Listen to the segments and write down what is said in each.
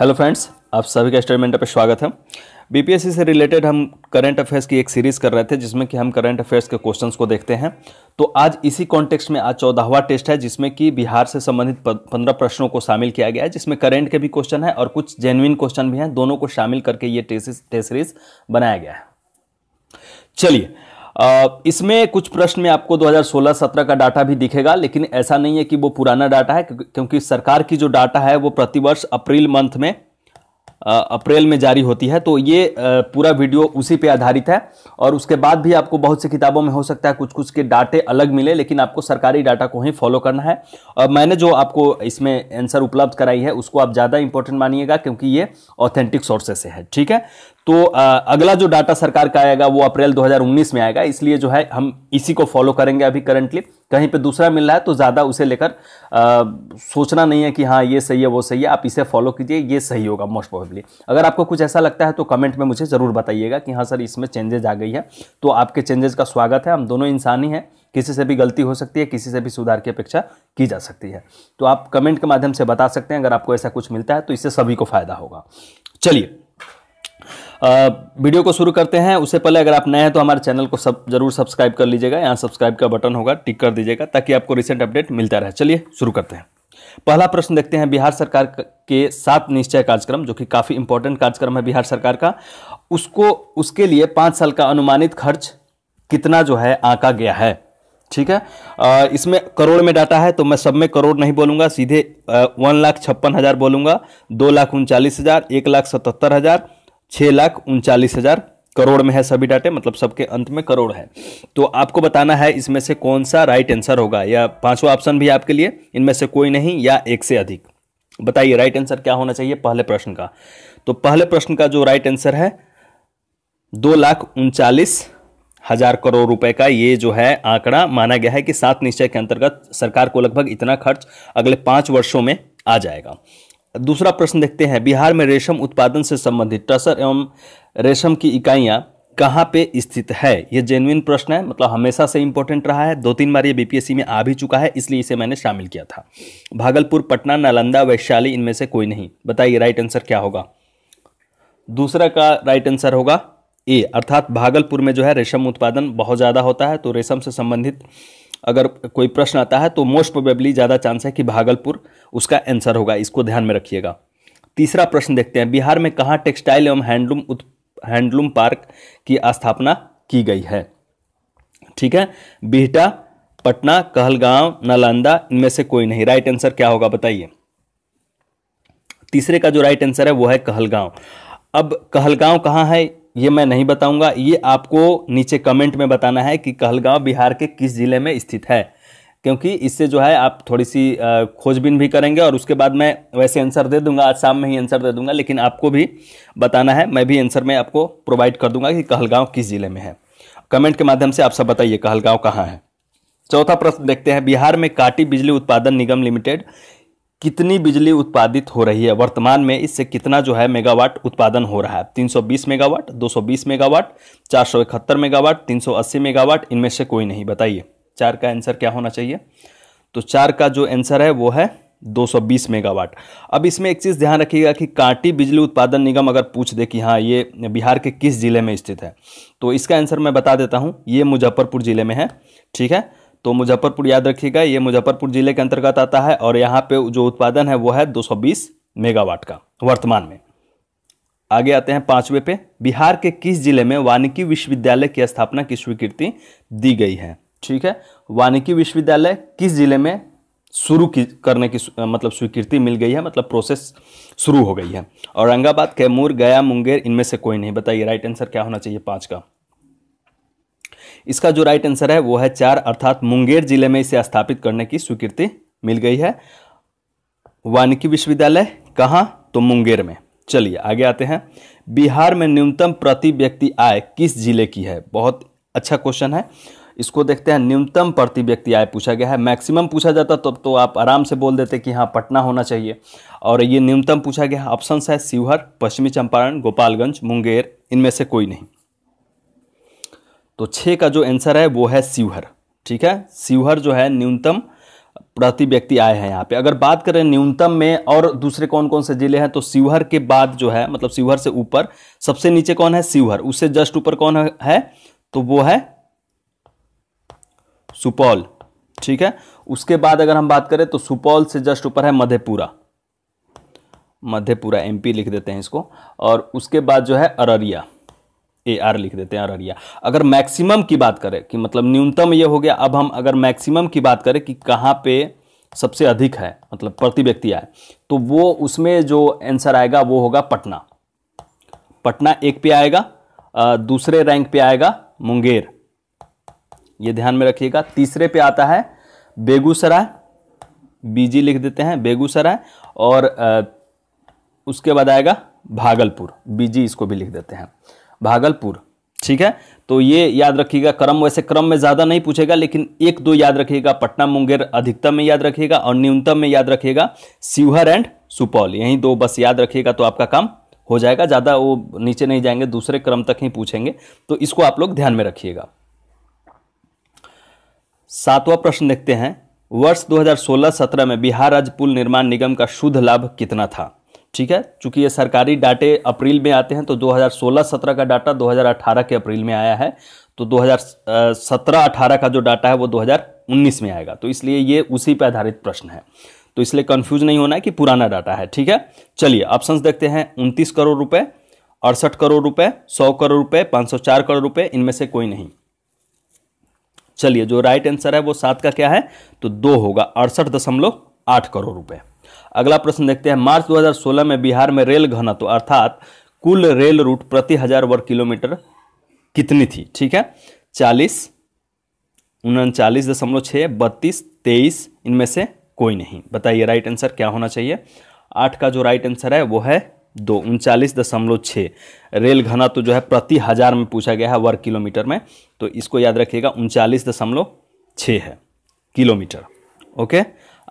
Hello friends आप सभी का स्टेटमेंट पे स्वागत है। बीपीएससी से रिलेटेड हम करंट अफेयर्स की एक सीरीज़ कर रहे थे, जिसमें कि हम करंट अफेयर्स के क्वेश्चंस को देखते हैं। तो आज इसी कॉन्टेक्स्ट में आज चौदहवा टेस्ट है, जिसमें कि बिहार से संबंधित पंद्रह प्रश्नों को शामिल किया गया है, जिसमें करंट के भी क्वेश्चन है और कुछ जेन्युइन क्वेश्चन भी हैं। दोनों को शामिल करके ये टेस्ट सीरीज़ बनाया गया है। चलिए इसमें कुछ प्रश्न में आपको 2016-17 का डाटा भी दिखेगा, लेकिन ऐसा नहीं है कि वो पुराना डाटा है क्योंकि सरकार की जो डाटा है, वो प्रतिवर्ष अप्रैल मंथ में अप्रैल में जारी होती है तो ये पूरा वीडियो उसी पे आधारित है, और उसके बाद भी आपको बहुत सी किताबों में हो सकता है कुछ कुछ के डाटे अलग मिले, लेकिन आपको सरकारी डाटा को ही फॉलो करना है, और मैंने जो आपको इसमें आंसर उपलब्ध कराई है, उसको आप ज़्यादा इंपॉर्टेंट मानिएगा, क्योंकि ये ऑथेंटिक सोर्सेस से है, ठीक है? तो अगला जो डाटा सरकार का आएगा वो अप्रैल 2019 में आएगा। इसलिए जो है, हम इसी को फॉलो करेंगे अभी करंटली कहीं पे दूसरा मिल रहा है तो ज़्यादा उसे लेकर सोचना नहीं है कि हाँ ये सही है, वो सही है। आप इसे फॉलो कीजिए, ये सही होगा मोस्ट प्रोबेबली अगर आपको कुछ ऐसा लगता है तो कमेंट में मुझे ज़रूर बताइएगा कि हाँ सर, इसमें चेंजेज आ गई है। तो आपके चेंजेस का स्वागत है। हम दोनों इंसान ही हैं। किसी से भी गलती हो सकती है, किसी से भी सुधार की अपेक्षा की जा सकती है। तो आप कमेंट के माध्यम से बता सकते हैं, अगर आपको ऐसा कुछ मिलता है तो इससे सभी को फ़ायदा होगा। चलिए वीडियो को शुरू करते हैं। उससे पहले अगर आप नए हैं तो हमारे चैनल को सब ज़रूर सब्सक्राइब कर लीजिएगा। यहाँ सब्सक्राइब का बटन होगा टिक कर दीजिएगा ताकि आपको रिसेंट अपडेट मिलता रहे। चलिए शुरू करते हैं। पहला प्रश्न देखते हैं बिहार सरकार के सात निश्चय कार्यक्रम जो कि काफ़ी इंपॉर्टेंट कार्यक्रम है बिहार सरकार का। उसको उसके लिए पाँच साल का अनुमानित खर्च कितना जो है आंका गया है। ठीक है? आ, इसमें करोड़ में डाटा है तो मैं सब में करोड़ नहीं बोलूँगा सीधे वन लाख छप्पन हज़ार बोलूँगा दो लाख उनचालीस हज़ार एक लाख सतहत्तर हज़ार छः लाख उनचालीस हज़ार करोड़ में है सभी डाटे मतलब सबके अंत में करोड़ है। तो आपको बताना है, इसमें से कौन सा राइट आंसर होगा? या पांचवा ऑप्शन भी आपके लिए, इनमें से कोई नहीं या एक से अधिक? बताइए राइट आंसर क्या होना चाहिए पहले प्रश्न का? तो पहले प्रश्न का जो राइट आंसर है, दो लाख उनचालीस हज़ार करोड़ रुपए का ये जो है आंकड़ा माना गया है कि सात निश्चय के अंतर्गत सरकार को लगभग इतना खर्च अगले पाँच वर्षों में आ जाएगा। दूसरा प्रश्न देखते हैं। बिहार में रेशम उत्पादन से संबंधित टसर एवं रेशम की इकाइयाँ कहाँ पे स्थित है? ये जेन्युइन प्रश्न है मतलब हमेशा से इंपॉर्टेंट रहा है। दो तीन बार ये बीपीएससी में आ भी चुका है, इसलिए इसे मैंने शामिल किया था। भागलपुर, पटना, नालंदा, वैशाली, इनमें से कोई नहीं। बताइए राइट आंसर क्या होगा? दूसरा का राइट आंसर होगा ए अर्थात भागलपुर में जो है रेशम उत्पादन बहुत ज़्यादा होता है तो रेशम से संबंधित अगर कोई प्रश्न आता है तो मोस्ट प्रोबेबली ज़्यादा चांस है कि भागलपुर उसका आंसर होगा। इसको ध्यान में रखिएगा। तीसरा प्रश्न देखते हैं। बिहार में कहाँ टेक्सटाइल एवं हैंडलूम हैंडलूम पार्क की स्थापना की गई है? ठीक है? बिहटा, पटना, कहलगांव, नालंदा, इनमें से कोई नहीं। राइट आंसर क्या होगा बताइए। तीसरे का जो राइट आंसर है, वो है कहलगांव। अब कहलगांव कहाँ है? ये मैं नहीं बताऊँगा, ये आपको नीचे कमेंट में बताना है कि कहलगांव बिहार के किस ज़िले में स्थित है। क्योंकि इससे जो है, आप थोड़ी सी खोजबीन भी करेंगे और उसके बाद मैं वैसे आंसर दे दूँगा, आज शाम में ही आंसर दे दूँगा, लेकिन आपको भी बताना है, मैं भी आंसर में आपको प्रोवाइड कर दूँगा कि कहलगांव किस ज़िले में है। कमेंट के माध्यम से आप सब बताइए, कहलगांव कहाँ है? चौथा प्रश्न देखते हैं, बिहार में काटी बिजली उत्पादन निगम लिमिटेड कितनी बिजली उत्पादित हो रही है? वर्तमान में इससे कितना जो है मेगावाट उत्पादन हो रहा है? 320 मेगावाट 220 मेगावाट, चार सौ इकहत्तर मेगावाट 380 मेगावाट, इनमें से कोई नहीं। बताइए, चार का आंसर क्या होना चाहिए? तो चार का जो आंसर है वो है 220 मेगावाट। अब इसमें एक चीज़ ध्यान रखिएगा कि कांटी बिजली उत्पादन निगम अगर पूछ दे कि हाँ ये बिहार के किस ज़िले में स्थित है तो इसका आंसर मैं बता देता हूँ। ये मुजफ्फरपुर ज़िले में है, ठीक है? तो मुजफ्फरपुर याद रखिएगा, ये मुजफ्फरपुर ज़िले के अंतर्गत आता है और यहाँ पे जो उत्पादन है वो है 220 मेगावाट का वर्तमान में। आगे आते हैं पांचवे पे। बिहार के किस ज़िले में वानिकी विश्वविद्यालय की स्थापना की स्वीकृति दी गई है? ठीक है, वानिकी विश्वविद्यालय किस ज़िले में शुरू की, करने की मतलब स्वीकृति मिल गई है मतलब प्रोसेस शुरू हो गई है? औरंगाबाद, कैमूर, गया, मुंगेर, इनमें से कोई नहीं। बताइए राइट आंसर क्या होना चाहिए पाँच का? इसका जो राइट आंसर है वो है चार अर्थात मुंगेर ज़िले में इसे स्थापित करने की स्वीकृति मिल गई है। वानिकी विश्वविद्यालय कहाँ? तो मुंगेर में। चलिए आगे आते हैं। बिहार में न्यूनतम प्रति व्यक्ति आय किस ज़िले की है? बहुत अच्छा क्वेश्चन है। इसको देखते हैं। न्यूनतम प्रति व्यक्ति आय पूछा गया है। मैक्सिमम पूछा जाता तब तो, तो आप आराम से बोल देते कि हाँ पटना होना चाहिए। और ये न्यूनतम पूछा गया है। ऑप्शन है शिवहर पश्चिमी चंपारण गोपालगंज मुंगेर। इनमें से कोई नहीं। तो छः का जो आंसर है, वो है शिवहर। ठीक है? शिवहर जो है, न्यूनतम प्रति व्यक्ति आए हैं यहाँ पे। अगर बात करें न्यूनतम में और दूसरे कौन कौन से ज़िले हैं तो शिवहर के बाद जो है मतलब शिवहर से ऊपर सबसे नीचे कौन है? शिवहर। उससे जस्ट ऊपर कौन है? तो वो है सुपौल। ठीक है? उसके बाद अगर हम बात करें तो सुपौल से जस्ट ऊपर है मधेपुरा। मधेपुरा एमपी लिख देते हैं इसको। और उसके बाद जो है अररिया। ए आर लिख देते हैं अररिया। अगर मैक्सिमम की बात करें, कि मतलब न्यूनतम ये हो गया, अब हम अगर मैक्सिमम की बात करें कि कहाँ पे सबसे अधिक है मतलब प्रति व्यक्ति आए तो वो उसमें जो आंसर आएगा वो होगा पटना। पटना एक पे आएगा दूसरे रैंक पे आएगा मुंगेर। ये ध्यान में रखिएगा। तीसरे पे आता है बेगूसराय बीजी लिख देते हैं बेगूसराय, और उसके बाद आएगा भागलपुर। बीजी इसको भी लिख देते हैं। भागलपुर, ठीक है? तो ये याद रखिएगा, क्रम वैसे क्रम में ज़्यादा नहीं पूछेगा, लेकिन एक दो याद रखिएगा, पटना, मुंगेर अधिकतम में याद रखिएगा और न्यूनतम में याद रखिएगा, शिवहर एंड सुपौल, यही दो बस याद रखिएगा तो आपका काम हो जाएगा, ज़्यादा वो नीचे नहीं जाएँगे, दूसरे क्रम तक ही पूछेंगे तो इसको आप लोग ध्यान में रखिएगा। सातवां प्रश्न देखते हैं, वर्ष 2016-17 में बिहार राज्य पुल निर्माण निगम का शुद्ध लाभ कितना था? ठीक है? चूँकि ये सरकारी डाटे अप्रैल में आते हैं तो 2016-17 का डाटा 2018 के अप्रैल में आया है। तो 2017-18 का जो डाटा है, वो 2019 में आएगा। तो इसलिए ये उसी पर आधारित प्रश्न है। तो इसलिए कंफ्यूज नहीं होना है कि पुराना डाटा है, ठीक है? चलिए ऑप्शन देखते हैं। उनतीस करोड़ रुपए, अड़सठ करोड़ रुपए, सौ करोड़ रुपए, पाँच करोड़ रुपए, इनमें से कोई नहीं। चलिए, जो राइट आंसर है, वो सात का क्या है? तो दो होगा, अड़सठ दशमलव आठ करोड़ रुपए। अगला प्रश्न देखते हैं। मार्च 2016 में बिहार में रेल घनत्व अर्थात कुल रेल रूट प्रति हज़ार वर्ग किलोमीटर कितनी थी? ठीक है? चालीस, उनचालीस दशमलव छः बत्तीस, तेईस, इनमें से कोई नहीं। बताइए राइट आंसर क्या होना चाहिए? आठ का जो राइट आंसर है, वो है दो, उनचालीस दशमलव छः रेल घना तो जो है, प्रति हज़ार में पूछा गया है वर्ग किलोमीटर में। तो इसको याद रखिएगा, उनचालीस दशमलव छः है, किलोमीटर। ओके?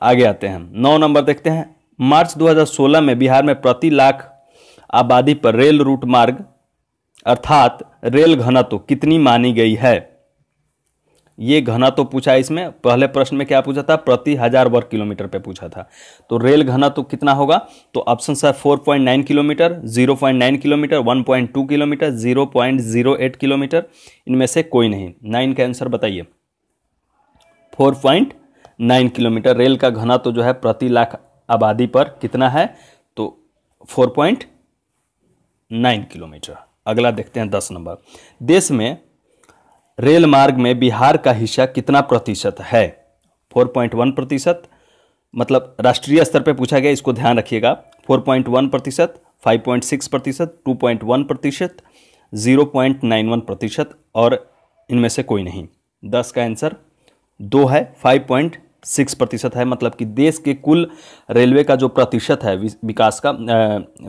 आगे आते हैं। नौ नंबर देखते हैं। मार्च 2016 में बिहार में प्रति लाख आबादी पर रेल रूट मार्ग, अर्थात रेल घनत्व, कितनी मानी गई है? ये घना तो पूछा इसमें। पहले प्रश्न में क्या पूछा था? प्रति हज़ार वर्ग किलोमीटर पे पूछा था। तो रेल घना तो कितना होगा? तो ऑप्शन है four point nine kilometre, zero point nine kilometre, one point two kilometre, zero point zero eight kilometre. इनमें से कोई नहीं। नाइन का आंसर बताइए। Four point nine kilometre. Rail का घना तो जो है प्रति लाख आबादी पर कितना है? तो फोर पॉइंट नाइन किलोमीटर। अगला देखते हैं दस नंबर। देश में रेल मार्ग में बिहार का हिस्सा कितना प्रतिशत है? 4.1 प्रतिशत मतलब राष्ट्रीय स्तर पर पूछा गया, इसको ध्यान रखिएगा। 4.1 प्रतिशत 5.6 प्रतिशत 2.1 प्रतिशत 0.91 प्रतिशत, और इनमें से कोई नहीं। दस का आंसर दो है 5.6 प्रतिशत है मतलब कि देश के कुल रेलवे का जो प्रतिशत है विकास का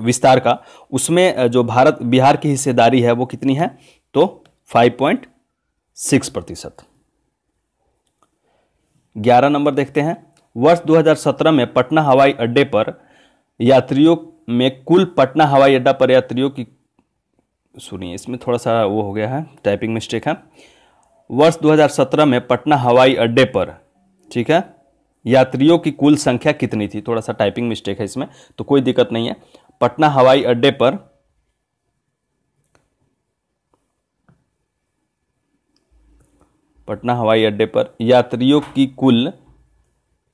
विस्तार का, उसमें जो भारत, बिहार की हिस्सेदारी है, वो कितनी है? तो फाइव पॉइंट सिक्स प्रतिशत। ग्यारह नंबर देखते हैं। वर्ष 2017 में पटना हवाई अड्डे पर यात्रियों में कुल पटना हवाई अड्डा पर यात्रियों की, सुनिए, इसमें थोड़ा सा वो हो गया है, टाइपिंग मिस्टेक है। वर्ष 2017 में पटना हवाई अड्डे पर ठीक है? यात्रियों की कुल संख्या कितनी थी? थोड़ा सा टाइपिंग मिस्टेक है इसमें तो कोई दिक्कत नहीं है। पटना हवाई अड्डे पर पटना हवाई अड्डे पर यात्रियों की कुल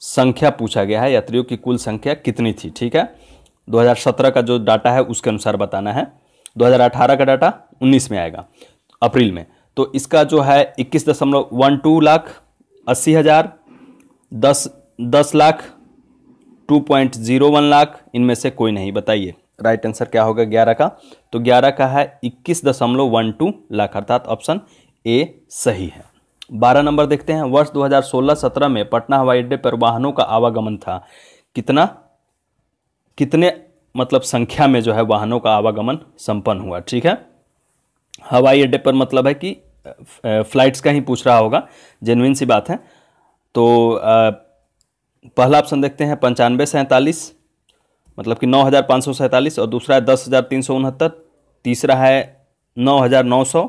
संख्या पूछा गया है। यात्रियों की कुल संख्या कितनी थी? ठीक है? 2017 का जो डाटा है, उसके अनुसार बताना है। 2018 का डाटा 19 में आएगा, अप्रैल में। तो इसका जो है इक्कीस दशमलव वन टू लाख अस्सी हज़ार दस दस lakh, two point zero one lakh, इनमें से कोई नहीं, बताइए। राइट आंसर क्या होगा ग्यारह का? तो ग्यारह का है इक्कीस दशमलव वन टू लाख, अर्थात ऑप्शन ए सही है। बारह नंबर देखते हैं। वर्ष 2016-17 में पटना हवाई अड्डे पर वाहनों का आवागमन था। कितना? कितने मतलब संख्या में जो है वाहनों का आवागमन संपन्न हुआ, ठीक है? हवाई अड्डे पर मतलब है कि फ्लाइट्स का ही पूछ रहा होगा। जेनविन सी बात है। तो आ, पहला ऑप्शन देखते हैं पंचानवे सैंतालीस मतलब कि नौ हज़ार पाँच सौ सैंतालीस और दूसरा है दस हज़ार तीन सौ उनहत्तर तीसरा है नौ हज़ार नौ सौ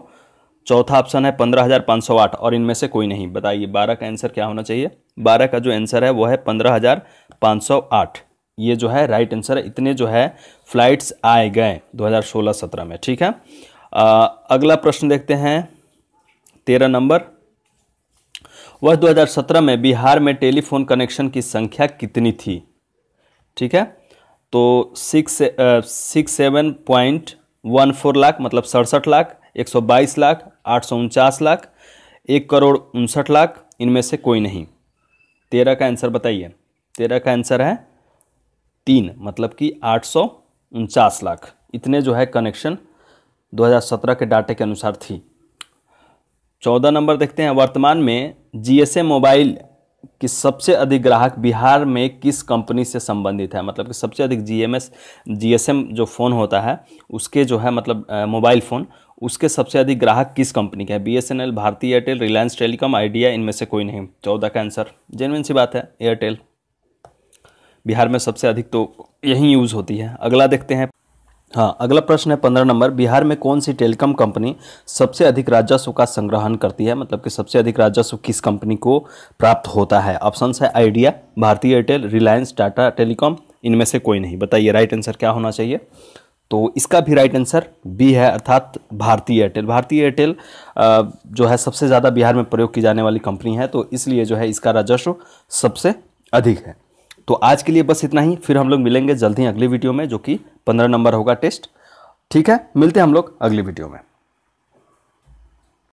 चौथा ऑप्शन है पंद्रह हज़ार पाँच सौ आठ और इनमें से कोई नहीं। बताइए बारह का आंसर क्या होना चाहिए? बारह का जो आंसर है वो है पंद्रह हज़ार पाँच सौ आठ। ये जो है राइट आंसर है। इतने जो है फ्लाइट्स आए गए 2016-17 में ठीक है? आ, अगला प्रश्न देखते हैं तेरह नंबर। वर्ष 2017 में बिहार में टेलीफोन कनेक्शन की संख्या कितनी थी? ठीक है? तो six six, seven point one four lakh मतलब सड़सठ लाख, एक सौ बाईस लाख, आठ सौ उनचास लाख, एक करोड़ उनसठ लाख, इनमें से कोई नहीं। तेरह का आंसर बताइए। तेरह का आंसर है तीन मतलब कि आठ सौ उनचास लाख। इतने जो है कनेक्शन 2017 के डाटे के अनुसार थी। चौदह नंबर देखते हैं। वर्तमान में जीएसएम मोबाइल कि सबसे अधिक ग्राहक बिहार में किस कंपनी से संबंधित है? मतलब कि सबसे अधिक G M S G S M जो फ़ोन होता है, उसके जो है मतलब मोबाइल फ़ोन, उसके सबसे अधिक ग्राहक किस कंपनी के हैं? B S N L Bharti Airtel Reliance telecom Idea इनमें से कोई नहीं। चौदह का आंसर जेनविन सी बात है एयरटेल बिहार में सबसे अधिक तो यही यूज़ होती है। अगला देखते हैं। हाँ अगला प्रश्न है पंद्रह नंबर। बिहार में कौन सी टेलीकॉम कंपनी सबसे अधिक राजस्व का संग्रहण करती है? मतलब कि सबसे अधिक राजस्व किस कंपनी को प्राप्त होता है? ऑप्शन है आइडिया, भारतीय एयरटेल, रिलायंस, टाटा टेलीकॉम। इनमें से कोई नहीं। बताइए, राइट आंसर क्या होना चाहिए? तो इसका भी राइट आंसर बी है, अर्थात भारतीय एयरटेल। भारतीय एयरटेल जो है सबसे ज़्यादा बिहार में प्रयोग की जाने वाली कंपनी है तो इसलिए जो है इसका राजस्व सबसे अधिक है। तो आज के लिए बस इतना ही। फिर हम लोग मिलेंगे जल्द ही अगली वीडियो में, जो कि पंद्रह नंबर होगा टेस्ट। ठीक है, मिलते हैं हम लोग अगली वीडियो में।